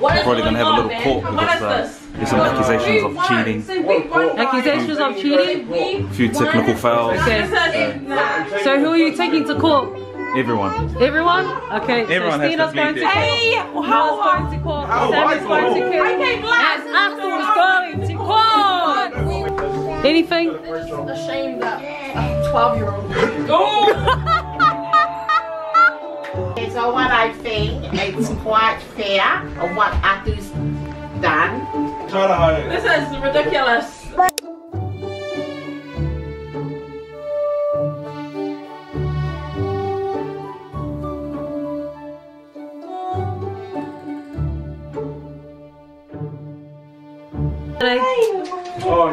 we're probably going to have a little court because uh, there's some accusations of cheating, Accusations of cheating? a few technical fouls. Okay. So who are you taking to court? Everyone. Everyone? Okay. Everyone so has to Stina's plead going to court. case. Hey, Noah's going to court. Sammy's going to court. And Axel is going to court. Anything? ashamed that a 12 year old. So what I think it's quite fair of what Atu's done. Try to hide it. This is ridiculous.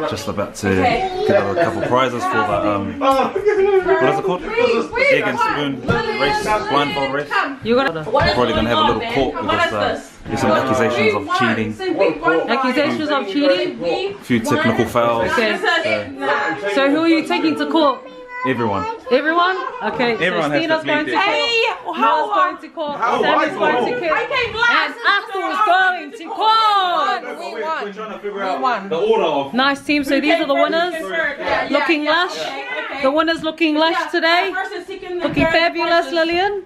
Just about to give out a couple prizes for that. Um, what is it called? Egg and spoon race, blindfold race. You're gonna We're probably going to have a little court because uh, there's some accusations of cheating, accusations of cheating. a few technical fouls. Okay. So who are you taking to court? Everyone. Everyone? Okay. Everyone so has to Stina's going plead to their court. Noah's going to court. Sammy's going to court. And Axel is going to court. We're trying to figure out the order of. Nice team. So these are the winners. Looking lush. The winners looking lush today. Looking fabulous, Lillian.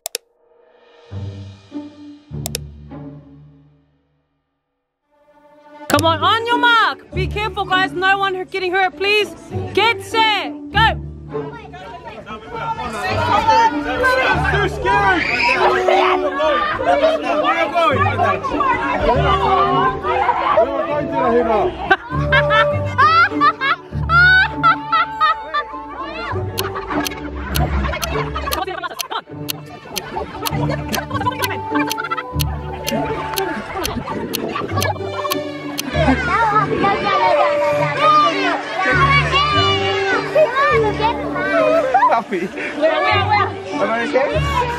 Come on, on your mark. Be careful, guys. No one getting hurt, please. Get set. Go.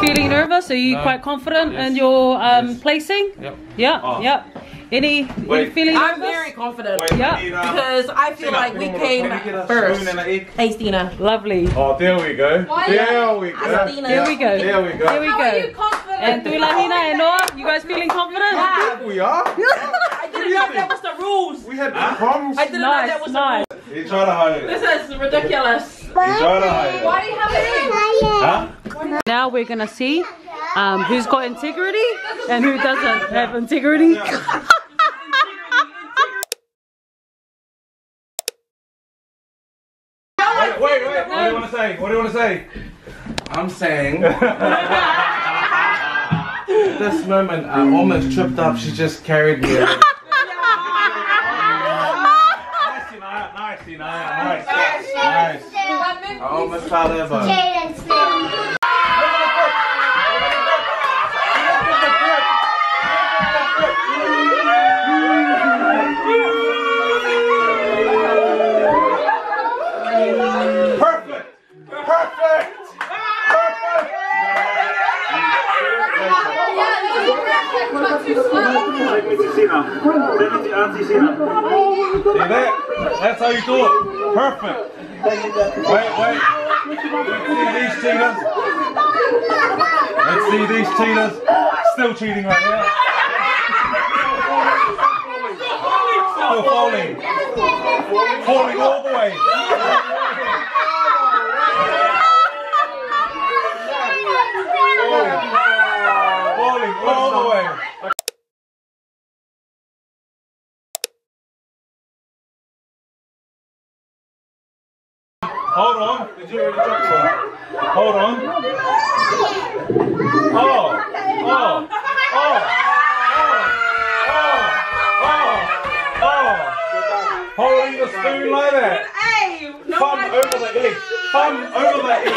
Feeling nervous? Are you quite confident in your um, placing? Yep. Yeah, Oh. yeah. Any, any Wait. feeling I'm nervous? very confident Yeah. because I feel like we came first. Hey, Stina. Lovely. Oh, there we go. There we go. Stina. Here we go. There we go. Here go. we go. And Tuilahina and Noah, you guys feeling confident? Yeah, We are. I didn't know that was the rules. We had problems. I didn't know that was nice. You try to hide it. the rules. This is ridiculous. You try to hide it. Why do you have it? Huh? Now we're gonna see um, who's got integrity and who doesn't have integrity. Wait, wait, wait. What do you want to say? What do you want to say? I'm saying this moment I almost tripped up. She just carried me. Nice, Sinaya. Nice, Sinaya. Nice. Nice. I almost. Take me to Auntie Sina. See that? That's how you do it. Perfect. Wait, wait. Let's see these cheaters. Let's see these cheaters. Still cheating right here. Still falling. Falling all the way. Falling all the way. Hold on. Did you already drop it? Hold on. Oh. Oh. Oh. Oh. Oh. Oh. Holding the spoon like that. Hey, no, Thumb I over the egg. Thumb over the egg.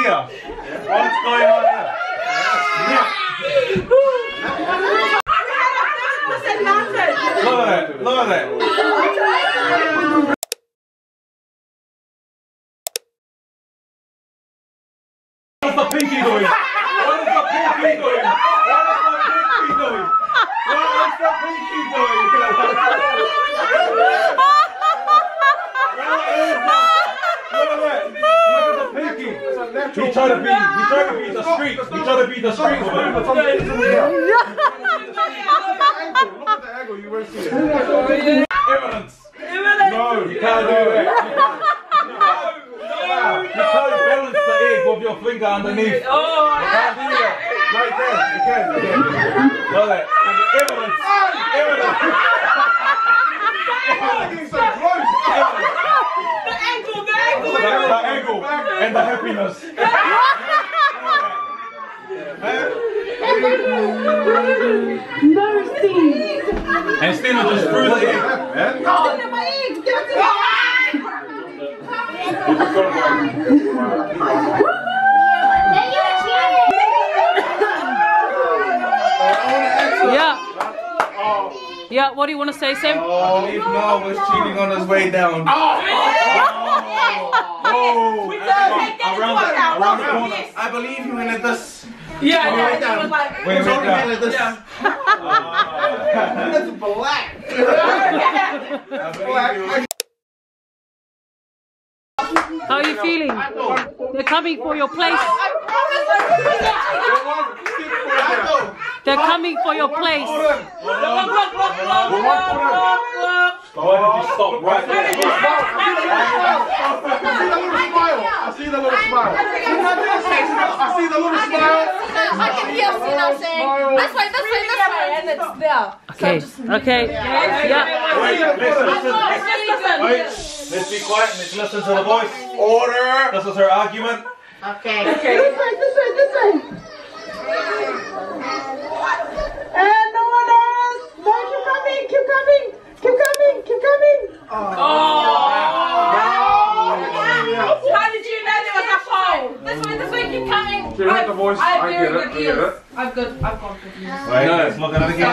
here? What's going on here? Look at that. Look at that. What's the pinky doing? What is the pinky doing? What is the pinky doing? What is the pinky doing? Look at that. Look at the pinky. He tried to beat. He tried to beat the street. He tried to beat the street with it. Look at the angle, you won't see it. Evidence. No, you can't do that. You can't balance the egg with your finger underneath. You can't do that. No, you can, you can, you can. Look at that. Evidence. Evidence. It's so close. The, the angle and the happiness. And Stina just threw the egg. Man. Yeah. Yeah, what do you want to say, Sam? Oh, believe Noah was cheating on his way down. Oh, oh. oh. around the, around the corner. I believe you went at this. Yeah, yeah. Wait, It like, Wait, wait, Only went wait. this. yeah. That's black. I believe. How are you feeling? They're coming for your place. They're coming for your place. You stop right there? I see the little smile. I see the little smile. I see the little smile. I can hear Sina saying, this way, this way, this way, and it's there. Okay, okay. Yeah. Wait, listen, listen. Let's. Wait, let's be quiet and let's listen to the voice. Order. This is her argument. Okay. And no one else. No, keep coming, keep coming, keep coming, keep coming. How did you know there was a phone? This way, this way, keep coming. She heard the voice. I have I very get it. good I get ears. I've good, I've got good ears. Wait, let's look at it again.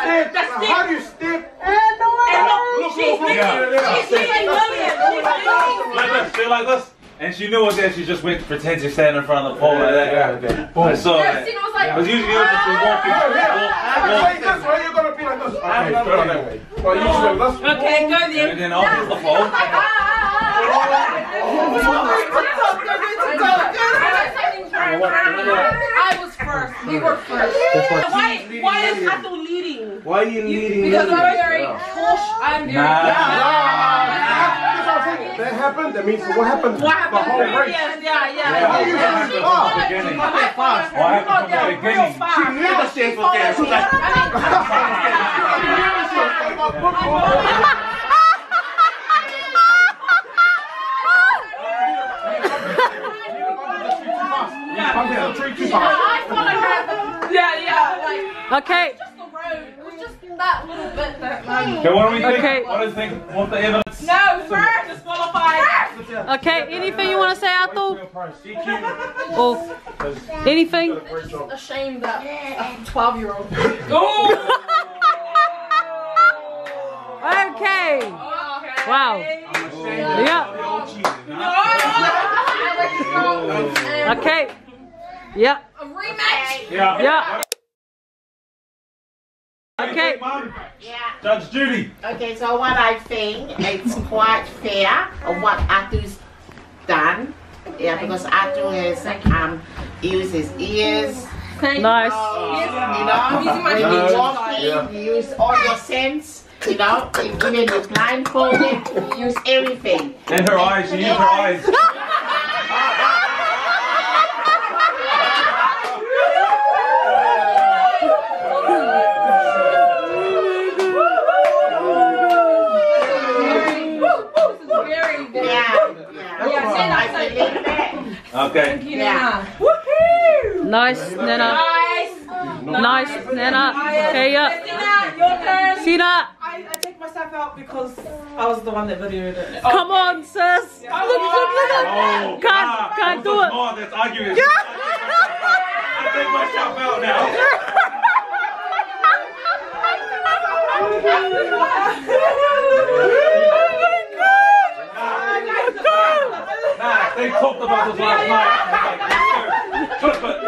Step. How do you step? And no one else. look, she's thinking, Yeah. she's thinking million. She's thinking. Like this, feel like this. And she knew it was there, she just went pretend to stand in front of the pole like that. Yeah, okay. I saw Yeah, that. Sina was like, Because usually you'll just walking. Yeah, yeah. walk- Like this, why you gonna be like this? Okay, go that way. Well, you swim this. Okay, go then. And then off is the pole. I was first. We were first. Why, why is Ato leading? Why are you leading Because? I'm very push. I'm very. Nah. That's what I'm saying. That happened. That means what happened? What The happened? whole race. Yes, yeah, yeah. Yeah, Why you what didn't happened stop? from the beginning? What happened? What happened from the beginning? fast. She knew the stairs were there. She's like, Come here, the tree too fast. I followed her. Yeah, yeah. Like, Okay. Just the road. It was just that little bit that. Um, Okay, what do we think? Okay. What do you think? What's the evidence? no, first disqualified. Okay, anything you want to say, Atul? Or anything? ashamed that a 12 year old. Oh. Okay. Wow. Yeah. Okay. Yeah. A rematch? Yeah. Yeah. Okay. Mom, Yeah. Judge Judy. Okay, so what I think it's quite fair of what Atu's done. Yeah, because Atu has um used his ears. Nice. You know, using my when you're feet. walking, Yeah. you use all your sense. You know, even you're blindfolded, you use everything. And her eyes. She used her eyes. Very, very. Yeah, yeah. Yeah, say that, I say believe that. Okay. Yeah. Woohoo! Nice, Nana. Nice. Nice, Nana. Okay, yeah. Christina, your turn. Sina. I, I take myself out. out because I was the one that videoed it. Come on, sis. Look, look, look, look. Oh, Can't- ah, can't do it. Smart, that's arguing. I take myself out now. Nah, they talked about this last night. Clip